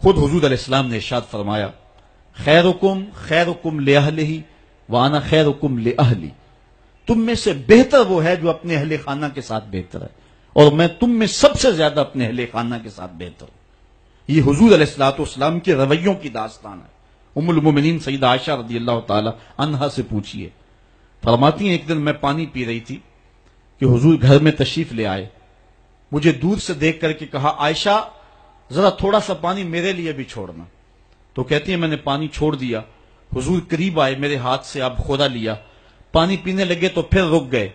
خود حضور علیہ السلام نے ارشاد فرمایا، خیرکم خیرکم لأہلہی وانا خیرکم لأہلی۔ تم میں سے بہتر وہ ہے جو اپنے اہل خانہ کے ساتھ بہتر ہے، اور میں تم میں سب سے زیادہ اپنے اہل خانہ کے ساتھ بہتر ہوں۔ یہ حضور علیہ السلاۃ والسلام کے رویوں کی داستان ہے۔ ام المومنین سیدہ عائشہ رضی اللہ تعالی عنہا سے پوچھیے فرماتی ہیں، ایک دن میں پانی پی رہی تھی کہ حضور گھر میں تشریف لے آئے۔ مجھے دور سے دیکھ کر کے کہا، عائشہ ذرا تھوڑا سا پانی میرے لیے بھی چھوڑنا۔ تو کہتی ہیں، میں نے پانی چھوڑ دیا۔ حضور قریب آئے، میرے ہاتھ سے اب خورا لیا۔ پانی پینے لگے تو پھر رک گئے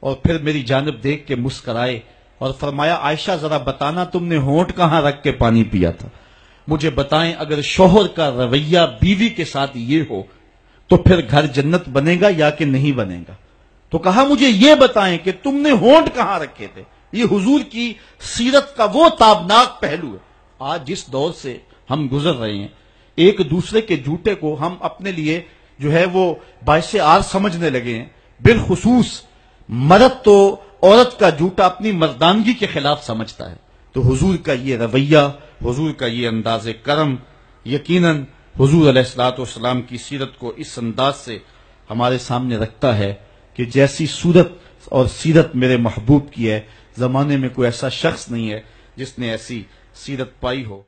اور پھر میری جانب دیکھ کے مسکرائے اور فرمایا، عائشہ، ذرا بتانا تم نے ہونٹ کہاں رکھ کے پانی پیا تھا؟ مجھے بتائیں، اگر شوہر کا رویہ بیوی کے ساتھ یہ ہو تو پھر گھر جنت بنے گا یا کہ نہیں بنے گا؟ تو کہا، مجھے یہ بتائیں کہ تم نے ہونٹ کہاں رکھے تھے؟ یہ حضور کی سیرت کا وہ تابناک پہلو ہے۔ آج جس دور سے ہم گزر رہے ہیں، ایک دوسرے کے جھوٹے کو ہم اپنے لیے جو ہے وہ باعث آر سمجھنے لگے ہیں۔ بالخصوص مرد تو عورت کا جھوٹا اپنی مردانگی کے خلاف سمجھتا ہے۔ تو حضور کا یہ رویہ، حضور کا یہ انداز کرم، یقیناً حضور علیہ السلاۃ والسلام کی سیرت کو اس انداز سے ہمارے سامنے رکھتا ہے کہ جیسی صورت اور سیرت میرے محبوب کی ہے، زمانے میں کوئی ایسا شخص نہیں ہے جس نے ایسی سیرت پائی ہو۔